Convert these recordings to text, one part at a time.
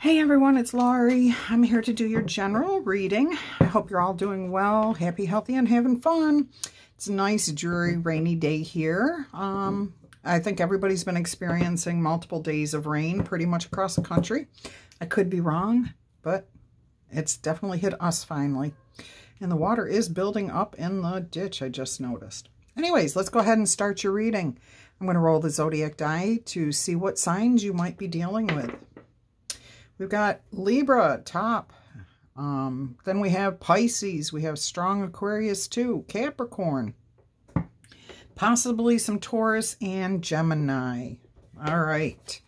Hey everyone, it's Laurie. I'm here to do your general reading. I hope you're all doing well, happy, healthy, and having fun. It's a nice, dreary, rainy day here. Um, I think everybody's been experiencing multiple days of rain pretty much across the country. I could be wrong, but it's definitely hit us finally. And the water is building up in the ditch, I just noticed. Anyways, let's go ahead and start your reading. I'm going to roll the zodiac die to see what signs you might be dealing with. We've got Libra, top. Um, then we have Pisces. We have strong Aquarius too. Capricorn. Possibly some Taurus and Gemini. All right.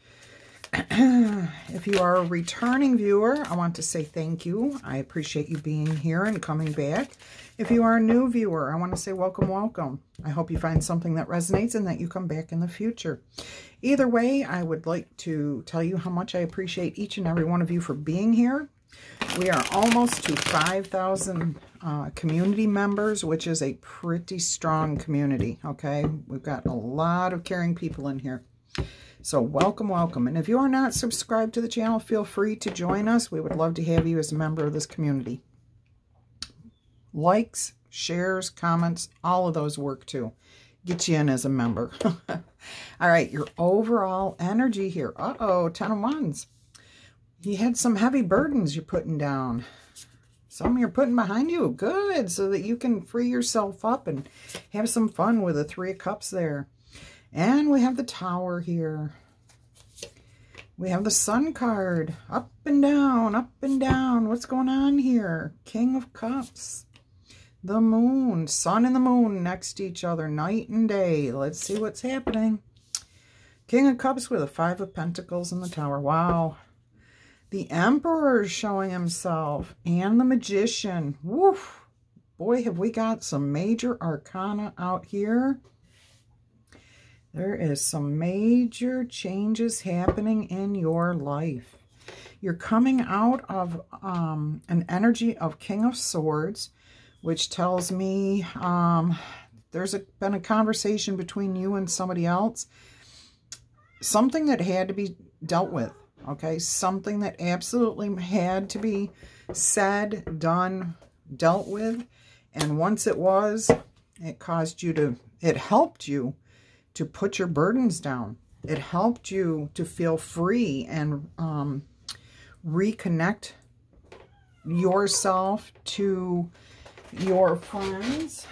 If you are a returning viewer, I want to say thank you. I appreciate you being here and coming back. If you are a new viewer, I want to say welcome, welcome. I hope you find something that resonates and that you come back in the future. Either way, I would like to tell you how much I appreciate each and every one of you for being here. We are almost to 5,000 uh, community members, which is a pretty strong community, okay? We've got a lot of caring people in here. So welcome, welcome. And if you are not subscribed to the channel, feel free to join us. We would love to have you as a member of this community. Likes, shares, comments, all of those work too. Get you in as a member. all right, your overall energy here. Uh-oh, Ten of Wands. You had some heavy burdens you're putting down. Some you're putting behind you. Good, so that you can free yourself up and have some fun with the Three of Cups there. And we have the Tower here. We have the Sun card. Up and down, up and down. What's going on here? King of Cups. The Moon. Sun and the Moon next to each other. Night and day. Let's see what's happening. King of Cups with a Five of Pentacles in the Tower. Wow. The Emperor is showing himself. And the Magician. Woof. Boy, have we got some major arcana out here. There is some major changes happening in your life. You're coming out of um, an energy of King of Swords, which tells me um, there's a, been a conversation between you and somebody else. Something that had to be dealt with, okay? Something that absolutely had to be said, done, dealt with. And once it was, it caused you to, it helped you to put your burdens down. It helped you to feel free and um, reconnect yourself to your friends.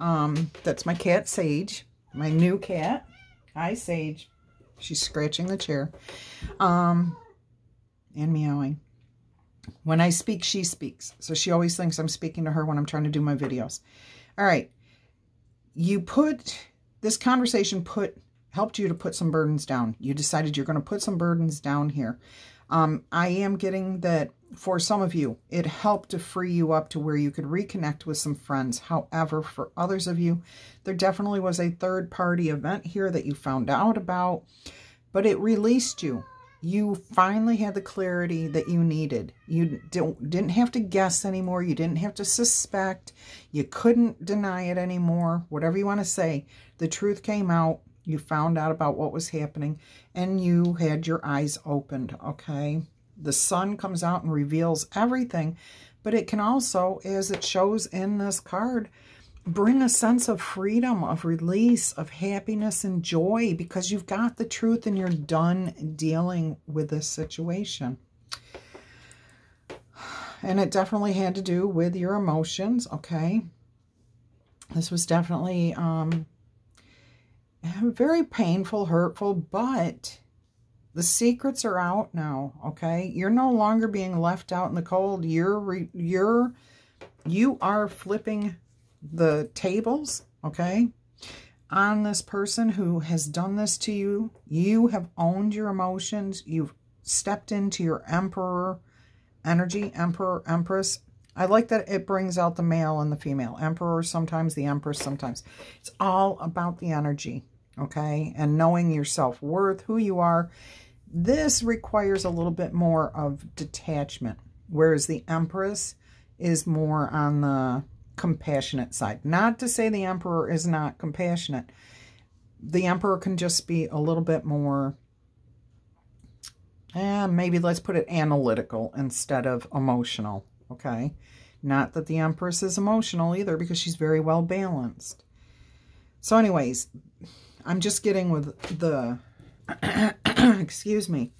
Um, that's my cat, Sage, my new cat. Hi, Sage. She's scratching the chair um, and meowing. When I speak, she speaks. So she always thinks I'm speaking to her when I'm trying to do my videos. All right. You put this conversation put helped you to put some burdens down. You decided you're going to put some burdens down here. Um, I am getting that for some of you, it helped to free you up to where you could reconnect with some friends. However, for others of you, there definitely was a third party event here that you found out about, but it released you. You finally had the clarity that you needed. You didn't have to guess anymore. You didn't have to suspect. You couldn't deny it anymore. Whatever you want to say. The truth came out. You found out about what was happening. And you had your eyes opened, okay? The sun comes out and reveals everything. But it can also, as it shows in this card, bring a sense of freedom, of release, of happiness and joy because you've got the truth and you're done dealing with this situation. And it definitely had to do with your emotions, okay? This was definitely um, very painful, hurtful, but the secrets are out now, okay? You're no longer being left out in the cold. You're, you're, you are flipping the tables, okay, on this person who has done this to you. You have owned your emotions. You've stepped into your emperor energy, emperor, empress. I like that it brings out the male and the female. Emperor sometimes, the empress sometimes. It's all about the energy, okay, and knowing your self-worth, who you are. This requires a little bit more of detachment, whereas the empress is more on the compassionate side. Not to say the emperor is not compassionate. The emperor can just be a little bit more, and maybe let's put it analytical instead of emotional, okay? Not that the Empress is emotional either because she's very well balanced. So anyways, I'm just getting with the, excuse me,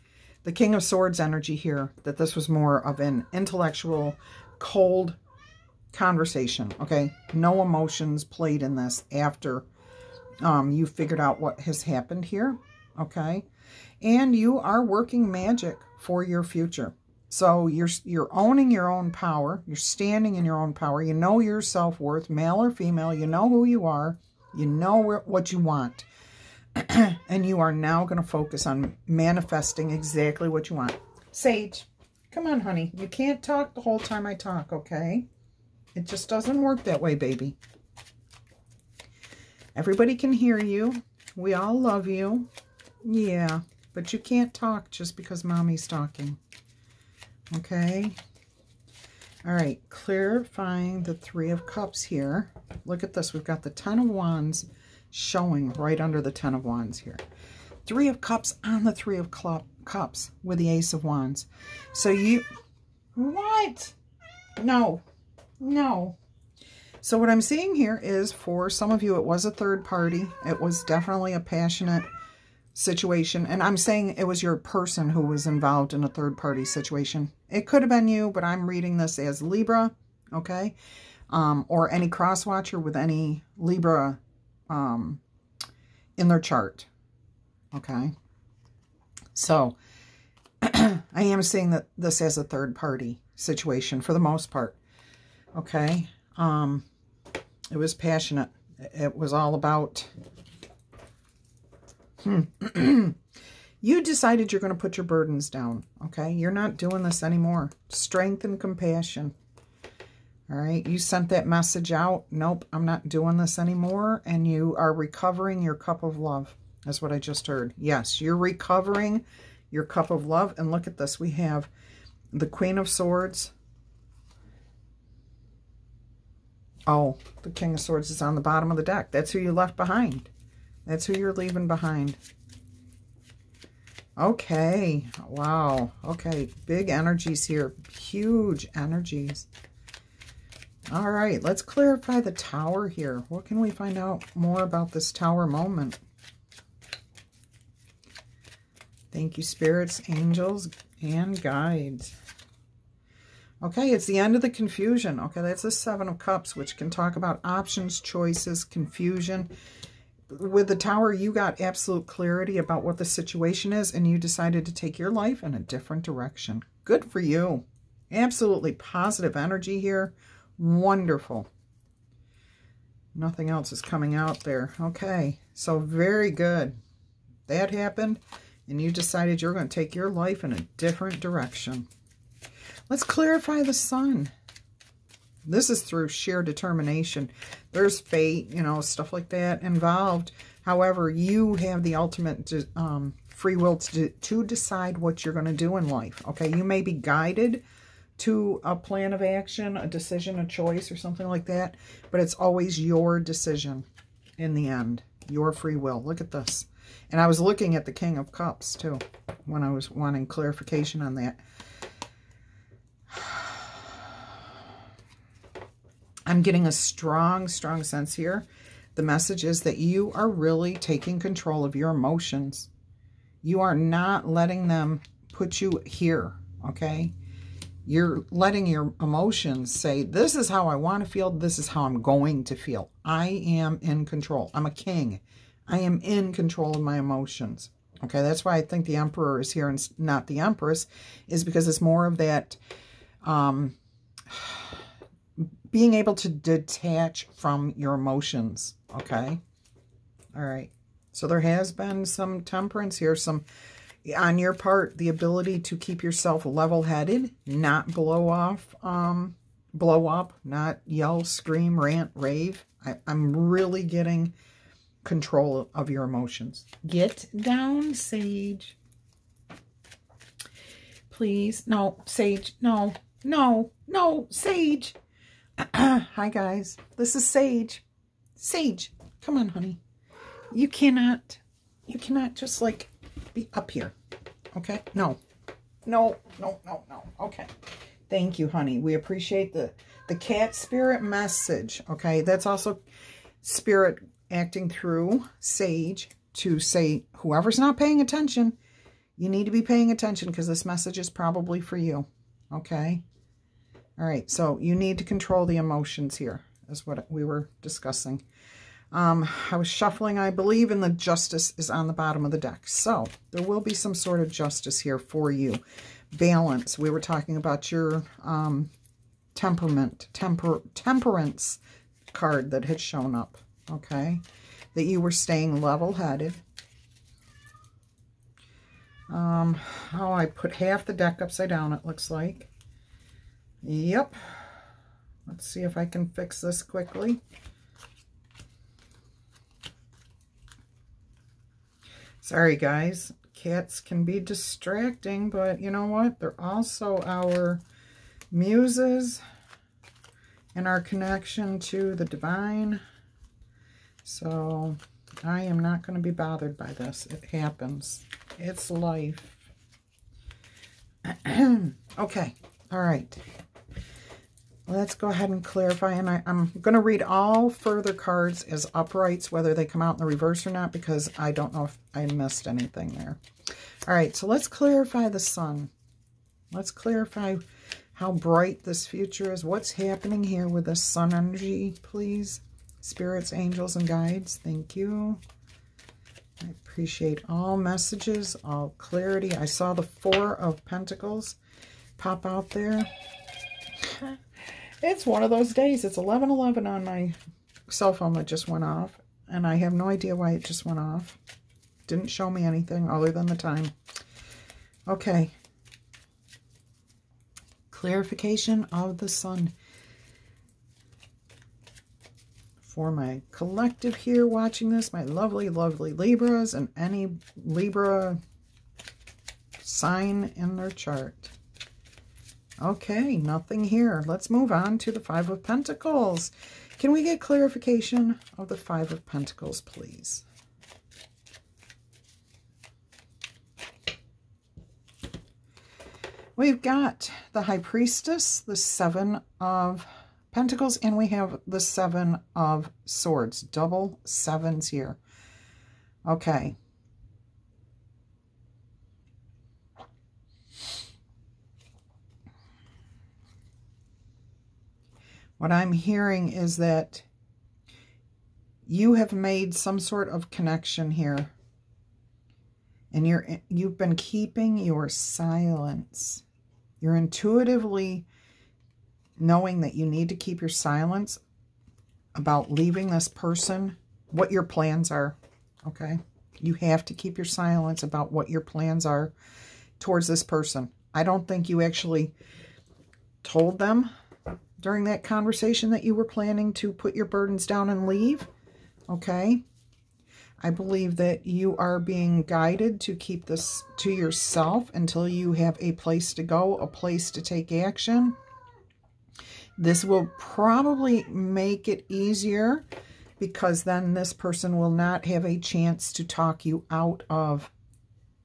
the King of Swords energy here, that this was more of an intellectual, cold conversation, okay? No emotions played in this after um, you figured out what has happened here, okay? And you are working magic for your future. So you're you're owning your own power. You're standing in your own power. You know your self-worth, male or female. You know who you are. You know what you want. and you are now going to focus on manifesting exactly what you want. Sage, come on, honey. You can't talk the whole time I talk, okay? It just doesn't work that way, baby. Everybody can hear you. We all love you. Yeah, but you can't talk just because mommy's talking. Okay? All right, clarifying the Three of Cups here. Look at this. We've got the Ten of Wands showing right under the Ten of Wands here. Three of Cups on the Three of Cups with the Ace of Wands. So you... What? No. No. So what I'm seeing here is for some of you, it was a third party. It was definitely a passionate situation. And I'm saying it was your person who was involved in a third party situation. It could have been you, but I'm reading this as Libra, okay? Um, or any cross watcher with any Libra um, in their chart, okay? So I am seeing that this as a third party situation for the most part, okay? Um, it was passionate. It was all about... Hmm. you decided you're going to put your burdens down, okay? You're not doing this anymore. Strength and compassion. All right, you sent that message out. Nope, I'm not doing this anymore. And you are recovering your cup of love. That's what I just heard. Yes, you're recovering your cup of love. And look at this. We have the Queen of Swords, Oh, the King of Swords is on the bottom of the deck. That's who you left behind. That's who you're leaving behind. Okay. Wow. Okay. Big energies here. Huge energies. All right. Let's clarify the tower here. What can we find out more about this tower moment? Thank you, spirits, angels, and guides. Okay, it's the end of the confusion. Okay, that's the Seven of Cups, which can talk about options, choices, confusion. With the Tower, you got absolute clarity about what the situation is, and you decided to take your life in a different direction. Good for you. Absolutely positive energy here. Wonderful. Nothing else is coming out there. Okay, so very good. That happened, and you decided you're going to take your life in a different direction. Let's clarify the sun. This is through sheer determination. There's fate, you know, stuff like that involved. However, you have the ultimate um, free will to, to decide what you're going to do in life. Okay, you may be guided to a plan of action, a decision, a choice, or something like that. But it's always your decision in the end. Your free will. Look at this. And I was looking at the King of Cups, too, when I was wanting clarification on that. I'm getting a strong, strong sense here. The message is that you are really taking control of your emotions. You are not letting them put you here, okay? You're letting your emotions say, this is how I want to feel. This is how I'm going to feel. I am in control. I'm a king. I am in control of my emotions. Okay, that's why I think the emperor is here and not the empress, is because it's more of that um, being able to detach from your emotions, okay? All right. So there has been some temperance here, some on your part, the ability to keep yourself level-headed, not blow off, um, blow up, not yell, scream, rant, rave. I, I'm really getting control of your emotions. Get down, Sage. Please. No, Sage. No, no, no, Sage. Hi, guys. This is Sage. Sage, come on, honey. You cannot, you cannot just, like, be up here. Okay? No. no, no, no, no. Okay. Thank you, honey. We appreciate the, the cat spirit message. Okay. That's also spirit acting through Sage to say, whoever's not paying attention, you need to be paying attention because this message is probably for you. Okay. All right. So you need to control the emotions here is what we were discussing. Um, I was shuffling, I believe, and the justice is on the bottom of the deck. So there will be some sort of justice here for you. Balance. We were talking about your um, temperament, temper, temperance card that had shown up. Okay. That you were staying level-headed. Um, oh, I put half the deck upside down, it looks like. Yep. Let's see if I can fix this quickly. Sorry, guys. Cats can be distracting, but you know what? They're also our muses and our connection to the divine. So I am not going to be bothered by this. It happens. It's life. okay. All right. Let's go ahead and clarify. And I, am going to read all further cards as uprights, whether they come out in the reverse or not, because I don't know if I missed anything there. All right, so let's clarify the sun. Let's clarify how bright this future is. What's happening here with the sun energy, please? Spirits, angels, and guides, thank you. I appreciate all messages, all clarity. I saw the Four of Pentacles pop out there. It's one of those days. It's 11:11 on my cell phone that just went off. And I have no idea why it just went off. Didn't show me anything other than the time. Okay. Clarification of the sun. For my collective here watching this, my lovely, lovely Libras and any Libra sign in their chart. Okay, nothing here. Let's move on to the Five of Pentacles. Can we get clarification of the Five of Pentacles, please? We've got the High Priestess, the Seven of Pentacles, and we have the Seven of Swords. Double sevens here. Okay. What I'm hearing is that you have made some sort of connection here. And you're you've been keeping your silence. You're intuitively knowing that you need to keep your silence about leaving this person, what your plans are, okay? You have to keep your silence about what your plans are towards this person. I don't think you actually told them during that conversation that you were planning to put your burdens down and leave. Okay. I believe that you are being guided to keep this to yourself until you have a place to go, a place to take action. This will probably make it easier because then this person will not have a chance to talk you out of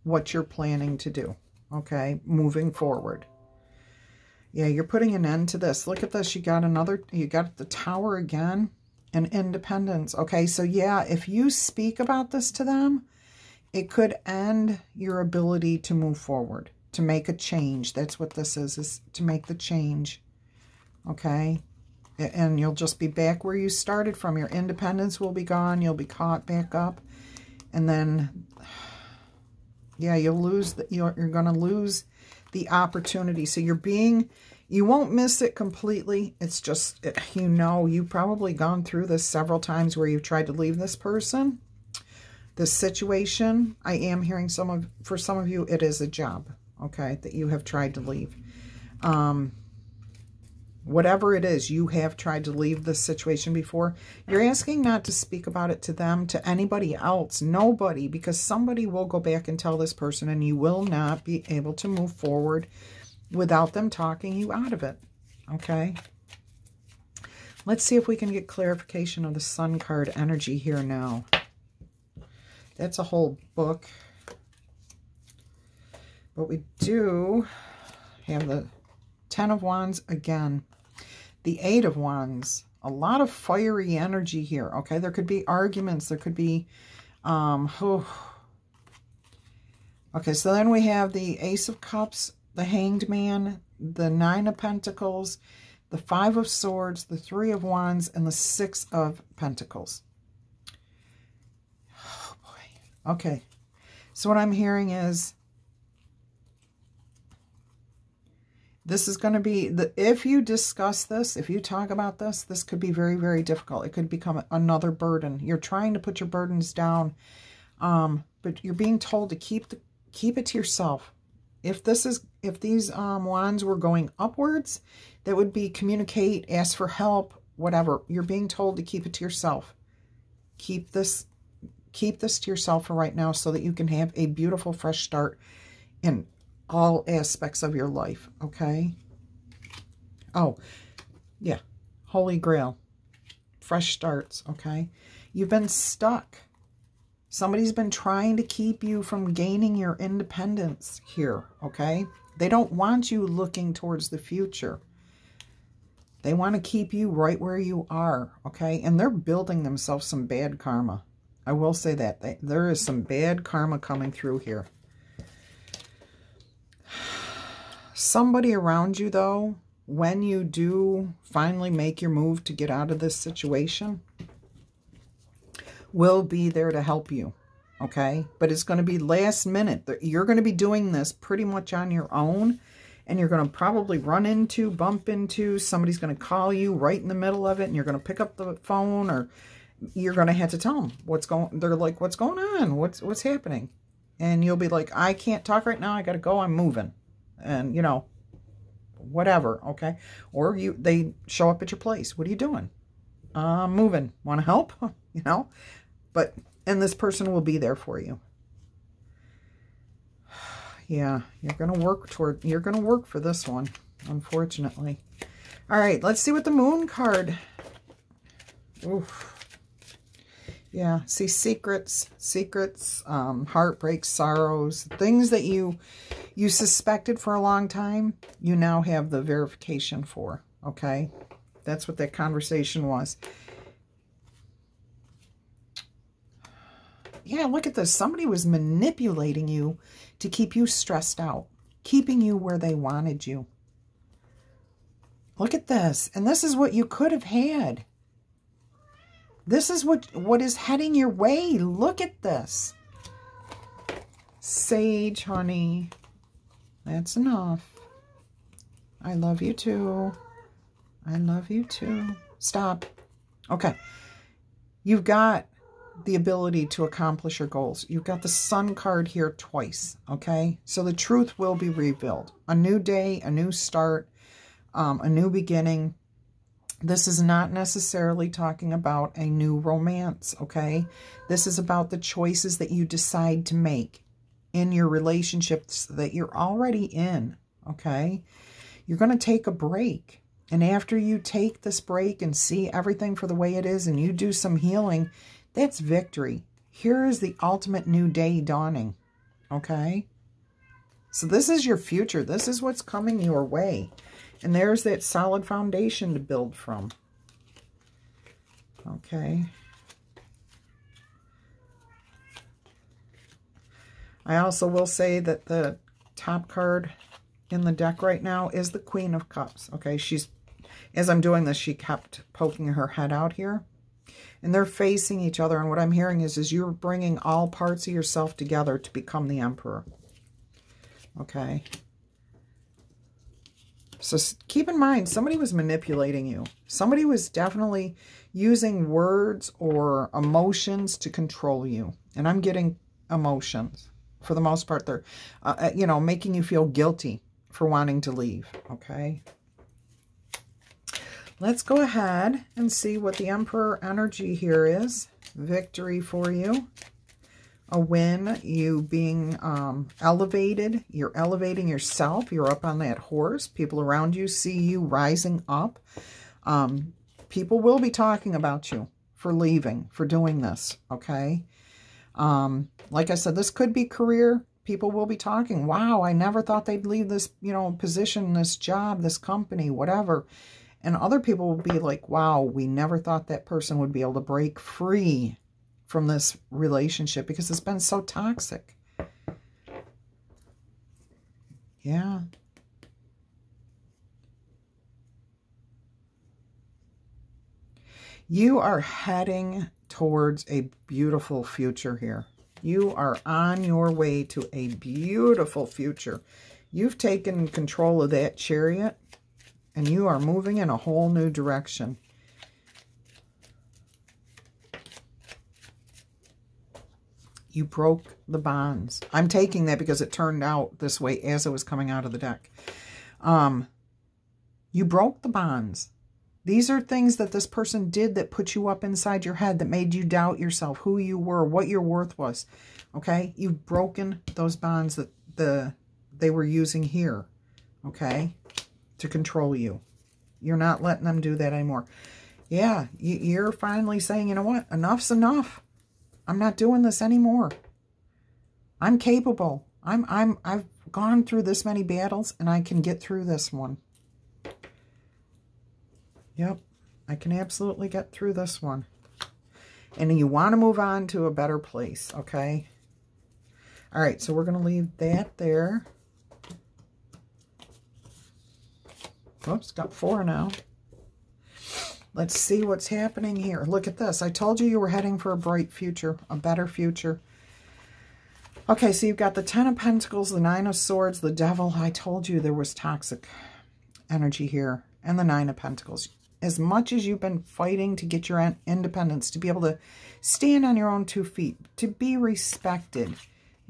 what you're planning to do, okay, moving forward. Yeah, you're putting an end to this. Look at this. You got another, you got the tower again and independence. Okay, so yeah, if you speak about this to them, it could end your ability to move forward, to make a change. That's what this is, is to make the change. Okay, and you'll just be back where you started from. Your independence will be gone. You'll be caught back up. And then, yeah, you'll lose, the, you're, you're going to lose the opportunity. So you're being, you won't miss it completely. It's just, you know, you've probably gone through this several times where you've tried to leave this person, this situation. I am hearing some of, for some of you, it is a job, okay, that you have tried to leave. Um, whatever it is, you have tried to leave this situation before. You're asking not to speak about it to them, to anybody else, nobody, because somebody will go back and tell this person and you will not be able to move forward without them talking you out of it, okay? Let's see if we can get clarification of the Sun card energy here now. That's a whole book. But we do have the Ten of Wands again. The Eight of Wands. A lot of fiery energy here, okay? There could be arguments. There could be... Um, oh. Okay, so then we have the Ace of Cups, the Hanged Man, the Nine of Pentacles, the Five of Swords, the Three of Wands, and the Six of Pentacles. Oh, boy. Okay. So what I'm hearing is this is going to be, the if you discuss this, if you talk about this, this could be very, very difficult. It could become another burden. You're trying to put your burdens down, um, but you're being told to keep the keep it to yourself. If this is if these um, wands were going upwards, that would be communicate, ask for help, whatever. You're being told to keep it to yourself. Keep this keep this to yourself for right now so that you can have a beautiful fresh start in all aspects of your life, okay? Oh, yeah. Holy Grail. Fresh starts, okay? You've been stuck. Somebody's been trying to keep you from gaining your independence here, okay? They don't want you looking towards the future. They want to keep you right where you are, okay? And they're building themselves some bad karma. I will say that. There is some bad karma coming through here. Somebody around you, though, when you do finally make your move to get out of this situation, will be there to help you, okay? But it's going to be last minute. You're going to be doing this pretty much on your own, and you're going to probably run into, bump into, somebody's going to call you right in the middle of it, and you're going to pick up the phone, or you're going to have to tell them what's going, they're like, what's going on? What's, what's happening? And you'll be like, I can't talk right now. I got to go. I'm moving. And, you know, whatever, okay? Or you they show up at your place. What are you doing? I'm uh, moving. Want to help? you know? But, and this person will be there for you. Yeah, you're going to work toward, you're going to work for this one, unfortunately. All right, let's see what the moon card. Oof. Yeah, see secrets, secrets, um, heartbreaks, sorrows, things that you you suspected for a long time, you now have the verification for, okay? That's what that conversation was. Yeah, look at this. Somebody was manipulating you to keep you stressed out, keeping you where they wanted you. Look at this. And this is what you could have had. This is what, what is heading your way. Look at this. Sage, honey. That's enough. I love you too. I love you too. Stop. Okay. You've got the ability to accomplish your goals. You've got the sun card here twice, okay? So the truth will be revealed. A new day, a new start, um, a new beginning. This is not necessarily talking about a new romance, okay? This is about the choices that you decide to make in your relationships that you're already in, okay? You're going to take a break. And after you take this break and see everything for the way it is and you do some healing, that's victory. Here is the ultimate new day dawning, okay? So this is your future. This is what's coming your way. And there's that solid foundation to build from. Okay. I also will say that the top card in the deck right now is the Queen of Cups. Okay, she's, as I'm doing this, she kept poking her head out here. And they're facing each other. And what I'm hearing is, is you're bringing all parts of yourself together to become the Emperor. Okay. So keep in mind, somebody was manipulating you. Somebody was definitely using words or emotions to control you. And I'm getting emotions for the most part. They're, uh, uh, you know, making you feel guilty for wanting to leave, okay? Let's go ahead and see what the Emperor energy here is. Victory for you. A win, you being um, elevated. You're elevating yourself. You're up on that horse. People around you see you rising up. Um, people will be talking about you for leaving, for doing this, okay? Um, like I said, this could be career. people will be talking, wow, I never thought they'd leave this, you know, position, this job, this company, whatever. And other people will be like, wow, we never thought that person would be able to break free from this relationship because it's been so toxic. Yeah. You are heading towards a beautiful future here. You are on your way to a beautiful future. You've taken control of that chariot and you are moving in a whole new direction. You broke the bonds. I'm taking that because it turned out this way as it was coming out of the deck. Um, you broke the bonds. These are things that this person did that put you up inside your head, that made you doubt yourself, who you were, what your worth was. Okay? You've broken those bonds that the they were using here. Okay? To control you. You're not letting them do that anymore. Yeah, you're finally saying, you know what? Enough's enough. I'm not doing this anymore. I'm capable. I'm I'm I've gone through this many battles and I can get through this one. Yep, I can absolutely get through this one. And you want to move on to a better place, okay? All right, so we're going to leave that there. Oops, got four now. Let's see what's happening here. Look at this. I told you you were heading for a bright future, a better future. Okay, so you've got the Ten of Pentacles, the Nine of Swords, the Devil. I told you there was toxic energy here. And the Nine of Pentacles as much as you've been fighting to get your independence, to be able to stand on your own two feet, to be respected,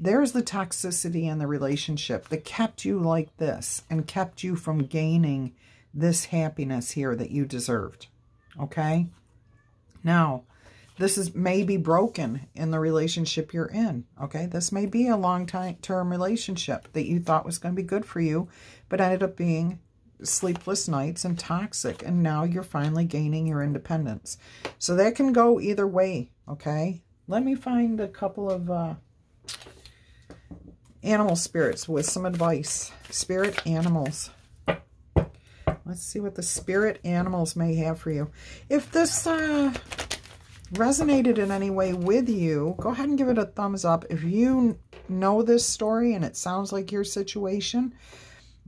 there's the toxicity in the relationship that kept you like this and kept you from gaining this happiness here that you deserved. Okay? Now, this is maybe broken in the relationship you're in. Okay? This may be a long-term relationship that you thought was going to be good for you, but ended up being sleepless nights and toxic. And now you're finally gaining your independence. So that can go either way, okay? Let me find a couple of uh, animal spirits with some advice. Spirit animals. Let's see what the spirit animals may have for you. If this uh, resonated in any way with you, go ahead and give it a thumbs up. If you know this story and it sounds like your situation,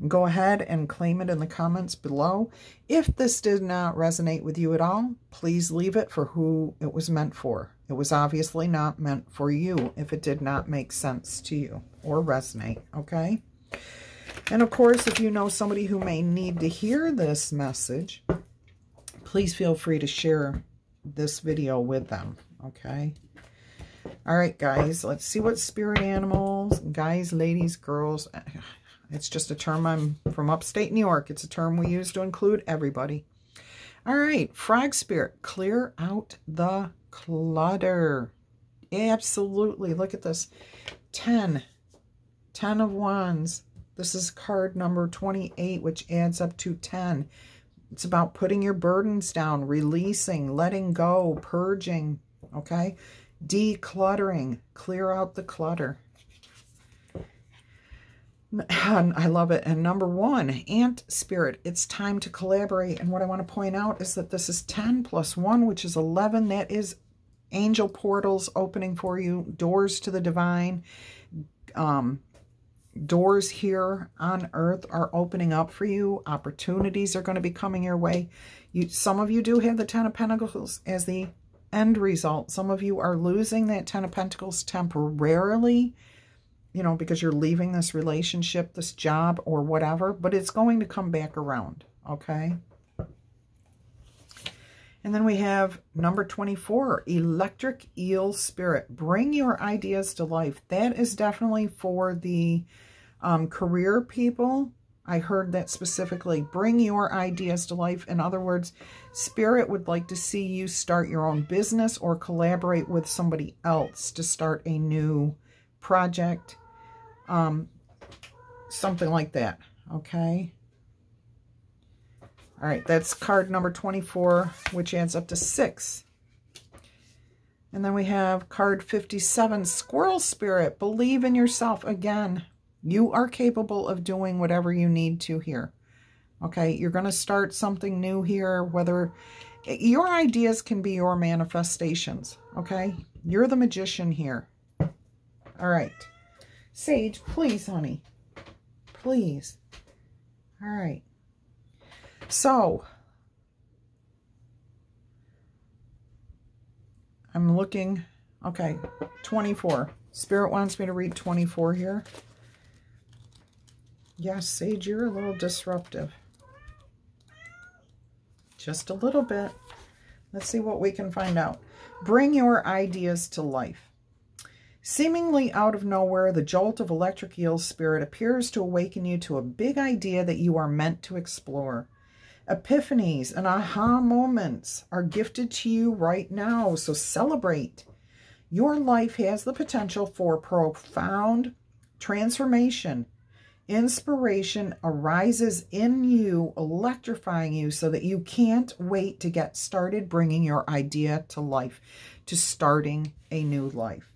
Go ahead and claim it in the comments below. If this did not resonate with you at all, please leave it for who it was meant for. It was obviously not meant for you if it did not make sense to you or resonate, okay? And of course, if you know somebody who may need to hear this message, please feel free to share this video with them, okay? All right, guys, let's see what spirit animals, guys, ladies, girls, it's just a term I'm from upstate New York. It's a term we use to include everybody. All right, frog spirit, clear out the clutter. Absolutely. Look at this. 10. 10 of wands. This is card number 28, which adds up to 10. It's about putting your burdens down, releasing, letting go, purging, okay? Decluttering, clear out the clutter. I love it. And number one, Ant Spirit. It's time to collaborate. And what I want to point out is that this is 10 plus 1, which is 11. That is angel portals opening for you, doors to the divine. Um, doors here on earth are opening up for you. Opportunities are going to be coming your way. You, Some of you do have the Ten of Pentacles as the end result. Some of you are losing that Ten of Pentacles temporarily you know, because you're leaving this relationship, this job, or whatever, but it's going to come back around, okay? And then we have number 24, Electric Eel Spirit. Bring your ideas to life. That is definitely for the um, career people. I heard that specifically. Bring your ideas to life. In other words, Spirit would like to see you start your own business or collaborate with somebody else to start a new project, um, something like that, okay? All right, that's card number 24, which adds up to 6. And then we have card 57, Squirrel Spirit. Believe in yourself. Again, you are capable of doing whatever you need to here. Okay, you're going to start something new here, whether your ideas can be your manifestations. Okay, you're the magician here. All right. Sage, please, honey. Please. All right. So, I'm looking, okay, 24. Spirit wants me to read 24 here. Yes, Sage, you're a little disruptive. Just a little bit. Let's see what we can find out. Bring your ideas to life. Seemingly out of nowhere, the jolt of electric eel spirit appears to awaken you to a big idea that you are meant to explore. Epiphanies and aha moments are gifted to you right now, so celebrate. Your life has the potential for profound transformation. Inspiration arises in you, electrifying you so that you can't wait to get started bringing your idea to life, to starting a new life.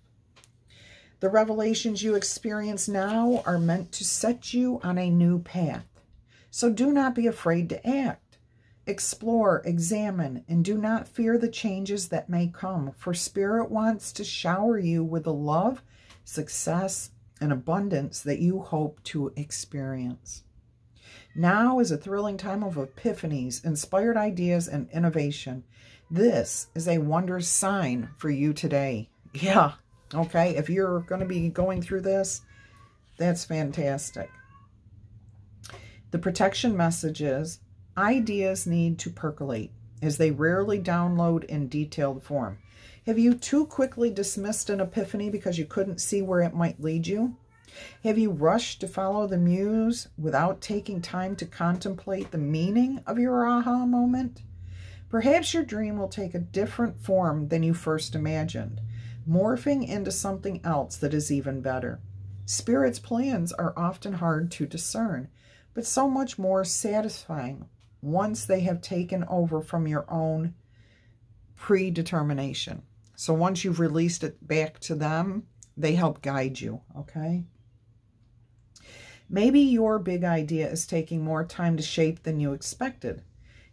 The revelations you experience now are meant to set you on a new path. So do not be afraid to act. Explore, examine, and do not fear the changes that may come, for Spirit wants to shower you with the love, success, and abundance that you hope to experience. Now is a thrilling time of epiphanies, inspired ideas, and innovation. This is a wondrous sign for you today. Yeah, okay, if you're going to be going through this, that's fantastic. The protection message is ideas need to percolate as they rarely download in detailed form. Have you too quickly dismissed an epiphany because you couldn't see where it might lead you? Have you rushed to follow the muse without taking time to contemplate the meaning of your aha moment? Perhaps your dream will take a different form than you first imagined, morphing into something else that is even better. Spirit's plans are often hard to discern, but so much more satisfying once they have taken over from your own predetermination. So once you've released it back to them, they help guide you, okay? Maybe your big idea is taking more time to shape than you expected.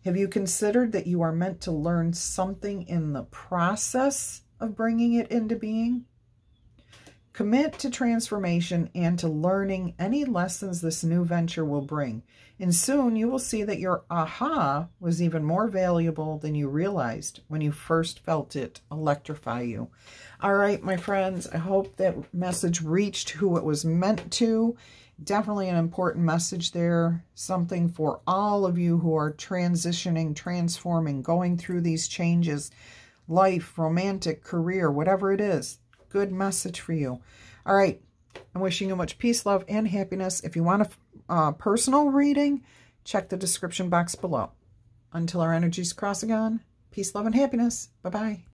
Have you considered that you are meant to learn something in the process of bringing it into being? Commit to transformation and to learning any lessons this new venture will bring. And soon you will see that your aha was even more valuable than you realized when you first felt it electrify you. All right, my friends, I hope that message reached who it was meant to. Definitely an important message there. Something for all of you who are transitioning, transforming, going through these changes. Life, romantic, career, whatever it is good message for you. All right. I'm wishing you much peace, love, and happiness. If you want a uh, personal reading, check the description box below. Until our energies cross again, peace, love, and happiness. Bye-bye.